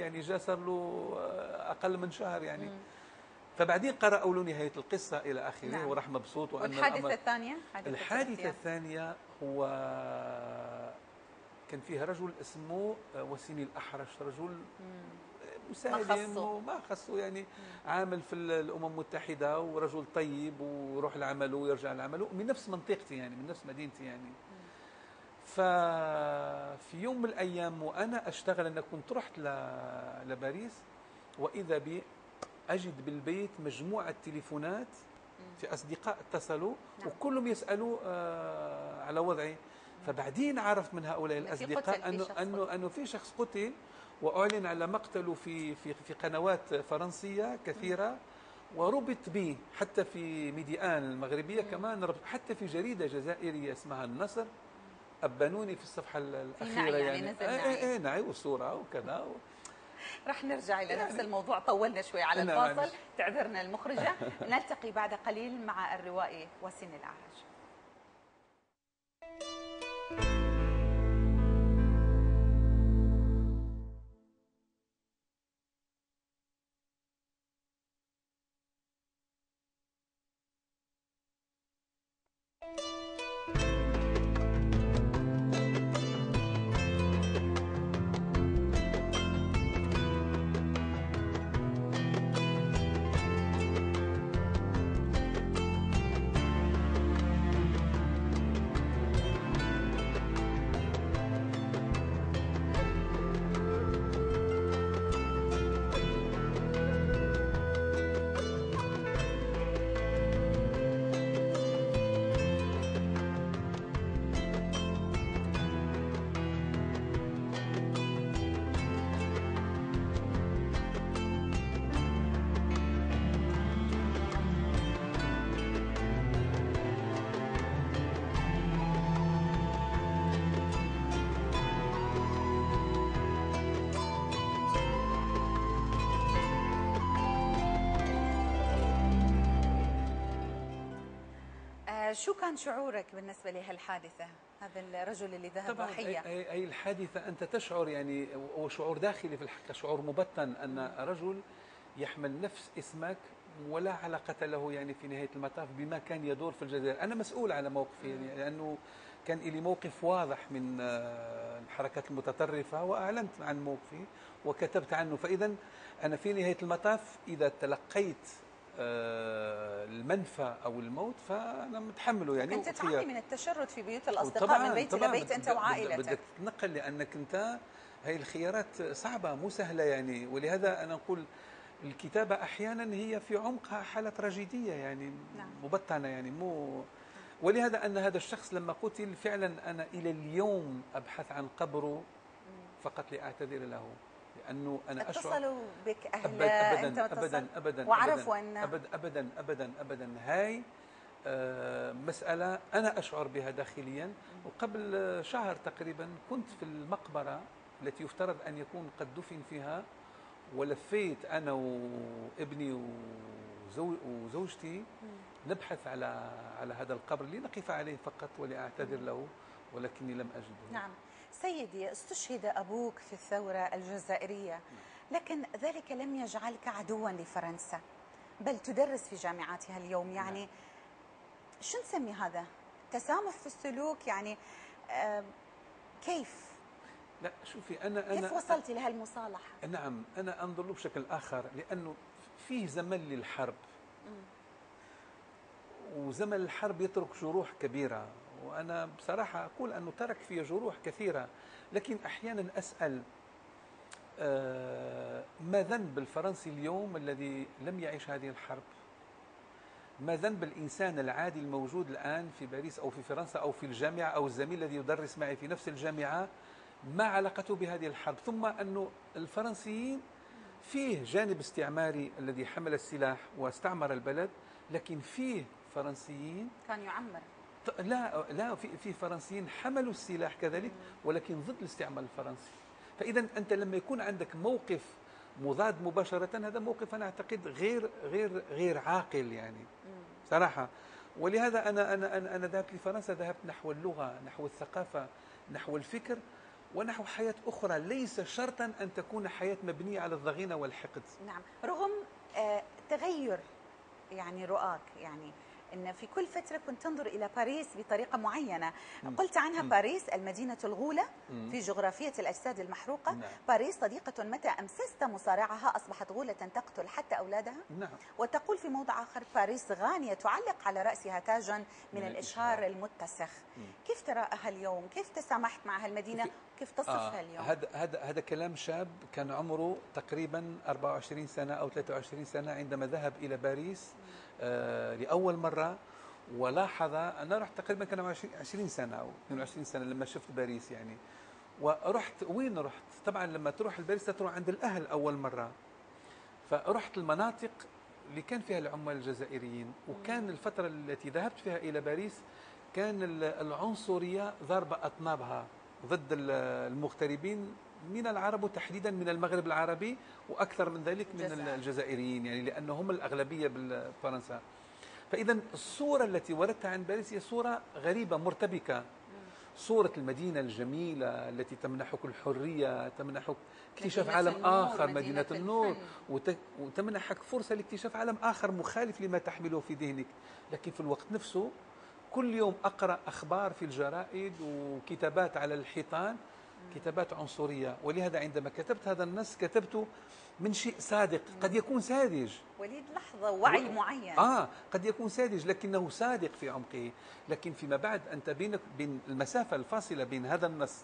يعني جاء صار له أقل من شهر يعني. مم. فبعدين قرأوا له نهاية القصة إلى آخره نعم. وراح مبسوط وأن والحادثة الثانية؟ الحادثة الثانية. هو كان فيها رجل اسمه وسيم الأحرش رجل مسالم وما خصه يعني. عامل في الأمم المتحدة ورجل طيب ويروح لعمله ويرجع لعمله من نفس منطقتي يعني من نفس مدينتي يعني. ففي يوم من الأيام وأنا أشتغل أنا كنت رحت لباريس وإذا بي أجد بالبيت مجموعة تليفونات في أصدقاء اتصلوا نعم. وكلهم يسألوا آه على وضعي. فبعدين عرفت من هؤلاء الأصدقاء انه انه أنه في شخص قتل وأعلن على مقتله في في في قنوات فرنسية كثيرة وربط به حتى في ميديان المغربية كمان ربط حتى في جريدة جزائرية اسمها النصر. ابانوني في الصفحة الأخيرة يعني, يعني. نزل إيه إيه نعي والصورة وكذا رح نرجع إلى نفس الموضوع طولنا شوي على الفاصل تعذرنا المخرجة. نلتقي بعد قليل مع الروائي وسين الأعرج. شو كان شعورك بالنسبة لهالحادثة؟ هذا الرجل اللي ذهب طبعا ضحية أي, أي الحادثة أنت تشعر يعني وشعور داخلي في الحقيقة شعور مبطن أن رجل يحمل نفس اسمك ولا علاقة له يعني في نهاية المطاف بما كان يدور في الجزائر. أنا مسؤول على موقفي يعني لأنه كان لي موقف واضح من آه، الحركات المتطرفة وأعلنت عن موقفي وكتبت عنه. فإذا أنا في نهاية المطاف إذا تلقيت المنفى أو الموت فأنا متحمله يعني أنت تعاني من التشرد في بيوت الأصدقاء من بيت إلى بيت أنت وعائلتك. بدك تتنقل لأنك أنت هي الخيارات صعبة مو سهلة يعني. ولهذا أنا أقول الكتابة أحيانا هي في عمقها حالة تراجيدية يعني نعم. مبطنة يعني مو ولهذا أن هذا الشخص لما قتل فعلا أنا إلى اليوم أبحث عن قبره فقط لأعتذر له. لأنه أنا أشعر اتصلوا بك أهل ابدا ابدا ابدا ابدا وعرفوا ان ابدا ابدا ابدا ابدا. هاي آه، مسألة أنا أشعر بها داخليا. وقبل شهر تقريبا كنت في المقبرة التي يفترض أن يكون قد دفن فيها ولفيت أنا وابني وزوجتي نبحث على على هذا القبر. لنقف عليه فقط ولأعتذر له ولكني لم أجده. نعم. سيدي استشهد أبوك في الثورة الجزائرية لكن ذلك لم يجعلك عدوا لفرنسا بل تدرس في جامعاتها اليوم. يعني شو نسمي هذا؟ تسامح في السلوك؟ يعني كيف؟ لا شوفي أنا أنا كيف وصلت لهالمصالحه نعم أنا أنظر له بشكل آخر لأنه فيه زمن للحرب. وزمن الحرب يترك جروح كبيرة. وأنا بصراحة أقول أنه ترك في جروح كثيرة لكن أحيانا أسأل آه، ما ذنب الفرنسي اليوم الذي لم يعيش هذه الحرب؟ ما ذنب الإنسان العادي الموجود الآن في باريس أو في فرنسا أو في الجامعة أو الزميل الذي يدرس معي في نفس الجامعة؟ ما علاقته بهذه الحرب؟ ثم أنه الفرنسيين فيه جانب استعماري الذي حمل السلاح واستعمر البلد لكن فيه فرنسيين كان يعمر. لا لا في في فرنسيين حملوا السلاح كذلك ولكن ضد الاستعمار الفرنسي. فإذا أنت لما يكون عندك موقف مضاد مباشرة هذا موقف أنا أعتقد غير غير غير عاقل يعني صراحة. ولهذا أنا أنا أنا, أنا ذهبت لفرنسا ذهبت نحو اللغة نحو الثقافة نحو الفكر ونحو حياة أخرى. ليس شرطا أن تكون حياة مبنية على الضغينة والحقد. نعم. رغم آه، تغير يعني رؤاك يعني إن في كل فترة كنت تنظر إلى باريس بطريقة معينة مم. قلت عنها مم. باريس المدينة الغولة مم. في جغرافية الأجساد المحروقة نعم. باريس صديقة متى أمسست مصارعها أصبحت غولة تقتل حتى أولادها نعم وتقول في موضع آخر باريس غانية تعلق على رأسها تاجا من, من الإشهار. المتسخ مم. كيف تراها اليوم؟ كيف تسامحت مع هالمدينة؟ كيف تصفها آه اليوم؟ هذا هذا هذا كلام شاب كان عمره تقريبا 24 سنة أو 23 سنة عندما ذهب إلى باريس لأول مرة ولاحظ أنا رحت تقريبا كان عمري 20 20 سنة أو 22 سنة لما شفت باريس يعني. ورحت وين رحت؟ طبعا لما تروح لباريس تروح عند الأهل أول مرة. فرحت المناطق اللي كان فيها العمال الجزائريين وكان الفترة التي ذهبت فيها إلى باريس كان ال- العنصرية ضاربة أطنابها ضد ال- المغتربين من العرب وتحديدا من المغرب العربي وأكثر من ذلك من الجزائر. الجزائريين يعني لأنهم الأغلبية بفرنسا فإذا الصورة التي وردتها عن باريس هي صورة غريبة مرتبكة. صورة المدينة الجميلة التي تمنحك الحرية تمنحك اكتشاف عالم النور، آخر مدينة مدينة النور. وت- وتمنحك فرصة لاكتشاف عالم آخر مخالف لما تحمله في ذهنك. لكن في الوقت نفسه كل يوم أقرأ أخبار في الجرائد وكتابات على الحيطان كتابات عنصرية. ولهذا عندما كتبت هذا النص كتبته من شيء صادق. قد يكون ساذج. وليد لحظة وعي و- معين. آه قد يكون ساذج لكنه صادق في عمقه. لكن فيما بعد أنت بينك بين المسافة الفاصلة بين هذا النص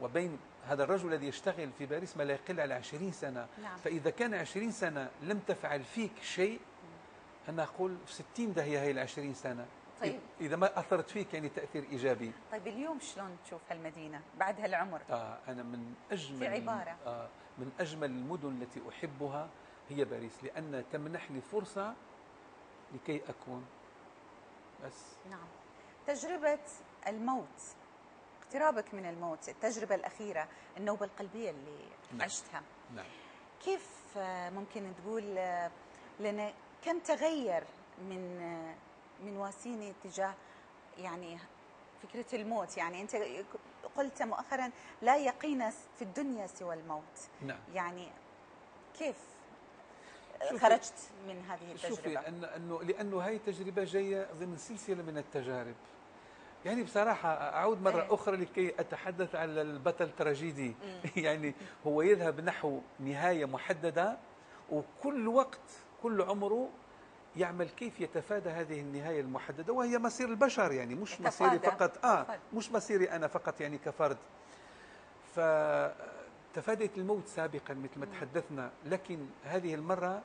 وبين هذا الرجل الذي يشتغل في باريس ما لا يقل على عشرين سنة. نعم. فإذا كان عشرين سنة لم تفعل فيك شيء أنا أقول في ستين داهية هي العشرين سنة. طيب. إذا ما أثرت فيك يعني تأثير إيجابي طيب اليوم شلون تشوف هالمدينة بعد هالعمر؟ آه أنا من أجمل في عبارة. آه من أجمل المدن التي أحبها هي باريس لأن تمنحني فرصة لكي أكون بس نعم تجربة الموت اقترابك من الموت التجربة الأخيرة النوبة القلبية اللي نعم. عشتها نعم كيف آه، ممكن تقول آه، لنا كم تغير من آه، من واسيني تجاه يعني فكرة الموت. يعني أنت قلت مؤخرا لا يقين في الدنيا سوى الموت. نعم. يعني كيف شوفي- خرجت من هذه شوفي التجربة أن أنه لأنه هاي التجربة جاية ضمن سلسلة من التجارب. يعني بصراحة أعود مرة إيه. أخرى لكي أتحدث على البطل التراجيدي. يعني هو يذهب نحو نهاية محددة وكل وقت كل عمره يعمل كيف يتفادى هذه النهاية المحددة؟ وهي مصير البشر يعني مش. مصيري فقط. آه. مش مصيري أنا فقط يعني كفرد. فتفاديت الموت سابقا مثل ما تحدثنا لكن هذه المرة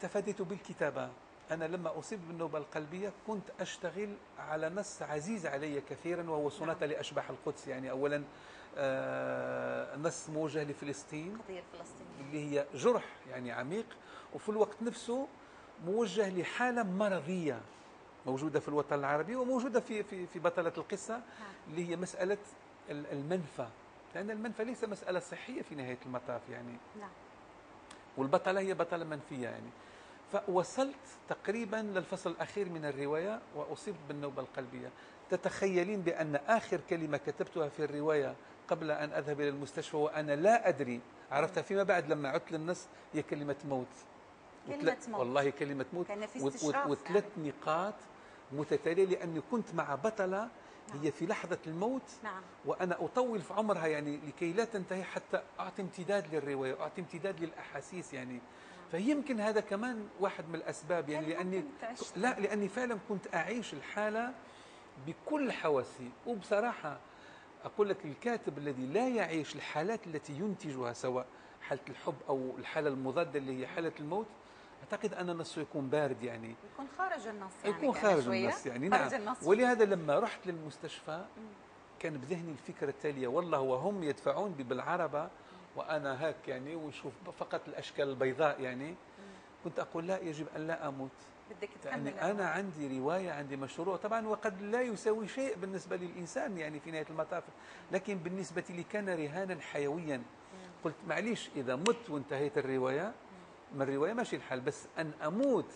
تفاديت بالكتابة. أنا لما أصيب بالنوبة القلبية كنت أشتغل على نص عزيز علي كثيرا وهو سوناتا لأشباح القدس. يعني أولا آه، نص موجة لفلسطين قضية فلسطين اللي هي جرح يعني عميق. وفي الوقت نفسه موجه لحالة مرضية موجودة في الوطن العربي وموجودة في في في بطلة القصة اللي هي مسألة ال- المنفى. لأن المنفى ليس مسألة صحية في نهاية المطاف يعني. نعم. والبطلة هي بطلة منفية يعني. فوصلت تقريبا للفصل الأخير من الرواية وأصبت بالنوبة القلبية. تتخيلين بأن آخر كلمة كتبتها في الرواية قبل أن أذهب إلى المستشفى وأنا لا أدري عرفتها فيما بعد لما عدت للنص هي كلمة موت. كلمة موت. والله كلمة موت. كان في استشراف وثلاث نقاط متتالية لأني كنت مع بطلة هي في لحظة الموت. نعم. وأنا أطول في عمرها يعني لكي لا تنتهي حتى أعطي امتداد للرواية أعطي امتداد للأحاسيس يعني. فيمكن هذا كمان واحد من الأسباب يعني تعيش لا لأني فعلا كنت أعيش الحالة بكل حواسي. وبصراحة أقول لك الكاتب الذي لا يعيش الحالات التي ينتجها سواء حالة الحب أو الحالة المضادة اللي هي حالة الموت أعتقد أن نصه يكون بارد يعني. يكون خارج النص يعني يكون كان خارج. النص يعني خارج نعم. النص. ولهذا لما رحت للمستشفى كان بذهني الفكرة التالية والله وهم يدفعون بي بالعربة وأنا هاك يعني وشوف فقط الأشكال البيضاء يعني. كنت أقول لا يجب أن لا أموت. بدك تكمل يعني أنا عندي رواية عندي مشروع. طبعا وقد لا يساوي شيء بالنسبة للإنسان يعني في نهاية المطاف. لكن بالنسبة لي كان رهانا حيويا. قلت معليش إذا مت وانتهيت الرواية من الرواية ماشي الحال بس أن أموت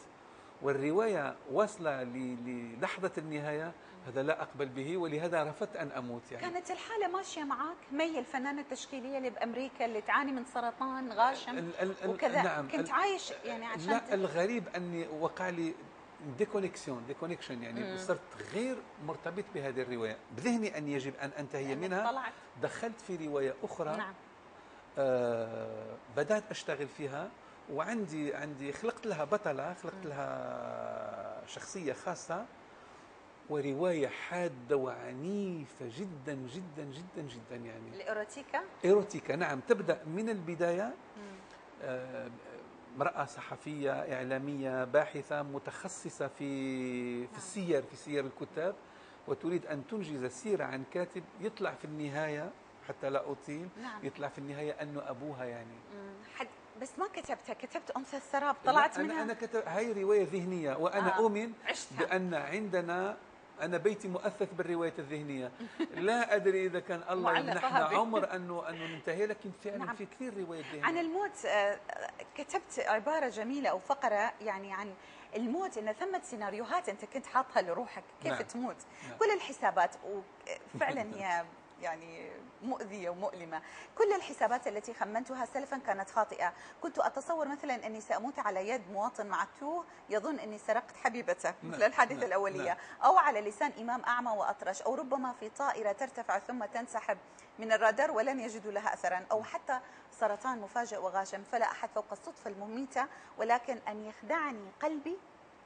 والرواية واصلة للحظة النهاية هذا لا أقبل به ولهذا رفضت أن أموت يعني. كانت الحالة ماشية معك مي الفنانة التشكيلية اللي بامريكا اللي تعاني من سرطان غاشم ال ال وكذا. نعم. كنت عايش يعني عشان لا الغريب أني وقع لي déconnexion disconnection يعني. صرت غير مرتبط بهذه الرواية. بذهني أن يجب أن أنتهي منها. طلعت. دخلت في رواية أخرى. نعم. آه بدأت أشتغل فيها. وعندي عندي خلقت لها بطلة خلقت لها شخصية خاصة ورواية حادة وعنيفة جدا جدا جدا جدا يعني. الإيروتيكا؟ إيروتيكا نعم. تبدأ من البداية آه امرأة صحفية إعلامية باحثة متخصصة في في السير في سير الكتاب وتريد أن تنجز سيرة عن كاتب يطلع في النهاية حتى لا أطيل نعم. يطلع في النهاية أنه أبوها يعني. حد بس ما كتبتها كتبت أنثى السراب طلعت أنا منها أنا كتب هاي رواية ذهنية وأنا آه. أؤمن عشتها. بأن عندنا أنا بيتي مؤثث بالرواية الذهنية لا أدري إذا كان الله يمنحنا عمر أنه أنه ننتهي لكن فعلا نعم. في كثير رواية ذهنية عن الموت آه، كتبت عبارة جميلة أو فقرة يعني عن الموت إن ثمة سيناريوهات أنت كنت حاطها لروحك كيف نعم. تموت نعم. كل الحسابات وفعلا هي يعني مؤذية ومؤلمة كل الحسابات التي خمنتها سلفا كانت خاطئة كنت أتصور مثلا أني سأموت على يد مواطن معتوه يظن أني سرقت حبيبته مثل. الحادثة. الأولية. أو على لسان إمام أعمى وأطرش أو ربما في طائرة ترتفع ثم تنسحب من الرادار ولن يجدوا لها أثرا أو حتى سرطان مفاجئ وغاشم فلا أحد فوق الصدفة المميتة ولكن أن يخدعني قلبي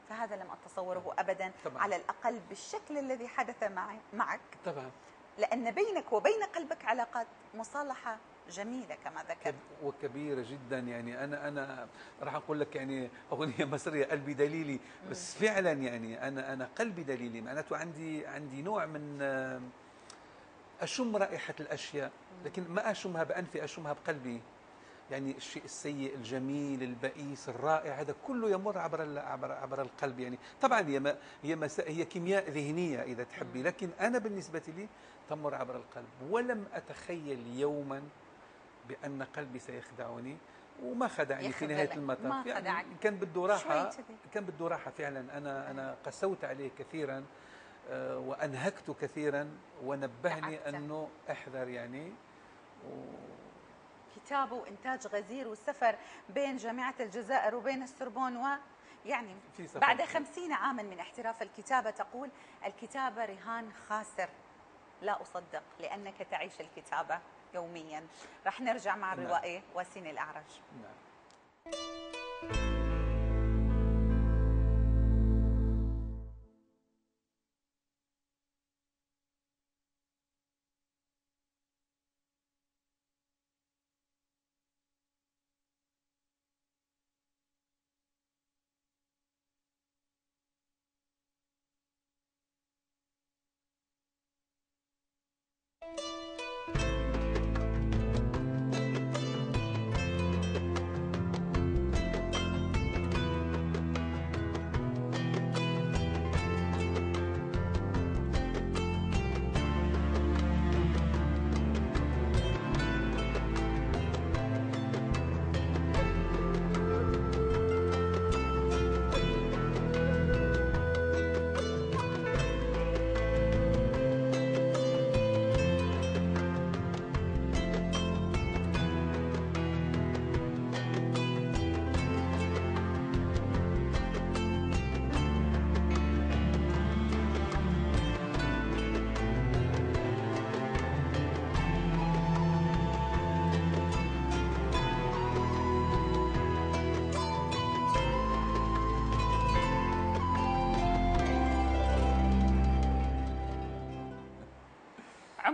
فهذا لم أتصوره أبدا طبعا. على الأقل بالشكل الذي حدث معي معك طبعا لأن بينك وبين قلبك علاقات مصالحة جميلة كما ذكرت. وكبيرة جدا. يعني أنا أنا راح أقول لك يعني أغنية مصرية قلبي دليلي. بس فعلا يعني أنا أنا قلبي دليلي. معناته عندي عندي نوع من أشم رائحة الأشياء. لكن ما أشمها بأنفي أشمها بقلبي. يعني الشيء السيء الجميل البئيس الرائع هذا كله يمر عبر عبر عبر القلب يعني. طبعا هي هي هي كيمياء ذهنية إذا تحبي لكن أنا بالنسبة لي تمر عبر القلب. ولم أتخيل يوما بأن قلبي سيخدعني وما خدعني في نهاية المطاف. يعني كان بده راحة كان بده راحة فعلا. أنا أنا قسوت عليه كثيرا آه، وأنهكت كثيرا ونبهني أنه أحذر يعني و... كتابه وإنتاج غزير والسفر بين جامعة الجزائر وبين السربون و يعني بعد خمسين عاما من احتراف الكتابة تقول الكتابة رهان خاسر لا أصدق لأنك تعيش الكتابة يوميا رح نرجع مع نعم. الروائي وسين الأعرج نعم.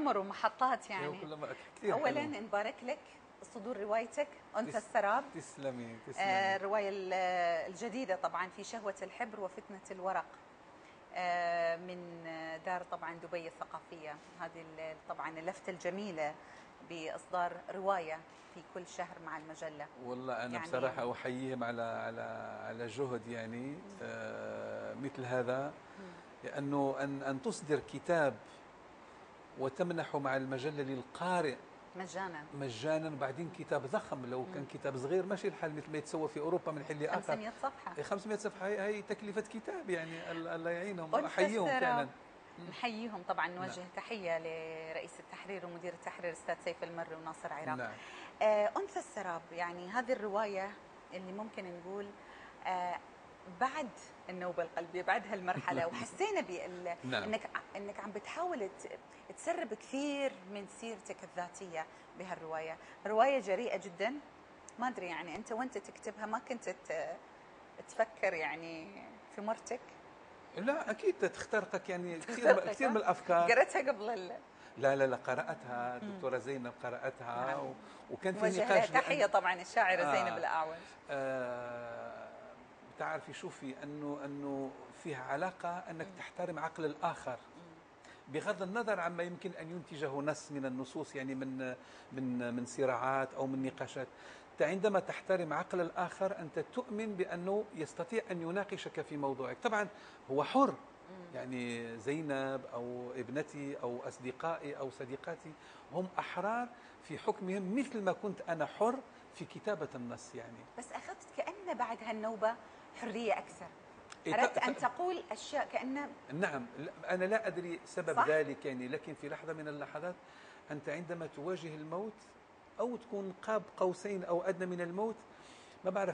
عمر ومحطات يعني. اولا نبارك لك صدور روايتك انثى السراب. تسلمي تسلمي. آه الروايه الجديدة طبعا في شهوة الحبر وفتنة الورق. آه من دار طبعا دبي الثقافية. هذه طبعا اللفتة الجميلة بإصدار رواية في كل شهر مع المجلة. والله أنا يعني بصراحة احييهم على على على جهد يعني آه مثل هذا. لأنه ان أن تصدر كتاب وتمنح مع المجلة للقارئ مجانا. مجانا وبعدين كتاب ضخم. لو كان كتاب صغير ماشي الحال مثل ما يتسوى في أوروبا من حين لاخر 500 صفحة. 500 صفحة هي, هي تكلفة كتاب يعني ال- الله يعينهم. أحييهم. فعلا. نحييهم طبعا. نوجه تحية لرئيس التحرير ومدير التحرير الاستاذ سيف المري وناصر عراق. نعم. آه أنثى السراب يعني هذه الرواية اللي ممكن نقول آه بعد النوبة القلبية بعد هالمرحلة وحسينا بال... نعم. إنك إنك عم بتحاول تسرب كثير من سيرتك الذاتية بهالرواية، رواية جريئة جدا. ما أدري يعني أنت وانت تكتبها؟ ما كنت تفكر يعني في مرتك؟ لا أكيد تخترقك يعني كثير كثير من ها؟ الأفكار. قريتها قبل ال- لا لا لا قرأتها. الدكتوره زينب قرأتها نعم. و... وكان في نقاش لأن- تحية طبعا الشاعرة آه. زينب الأعوج. آه، بتعرفي شوفي أنه أنه فيها علاقة أنك تحترم عقل الآخر. بغض النظر عما يمكن أن ينتجه نص من النصوص يعني من من من صراعات أو من نقاشات. أنت عندما تحترم عقل الآخر أنت تؤمن بأنه يستطيع أن يناقشك في موضوعك. طبعا هو حر. يعني زينب أو ابنتي أو أصدقائي أو صديقاتي هم أحرار في حكمهم مثل ما كنت أنا حر في كتابة النص يعني. بس أخذت كأن بعد هالنوبه حرية أكثر إيه، أردت أن تقول أشياء كأن نعم أنا لا أدري سبب صح؟ ذلك يعني لكن في لحظة من اللحظات أنت عندما تواجه الموت أو تكون قاب قوسين أو أدنى من الموت ما بعرف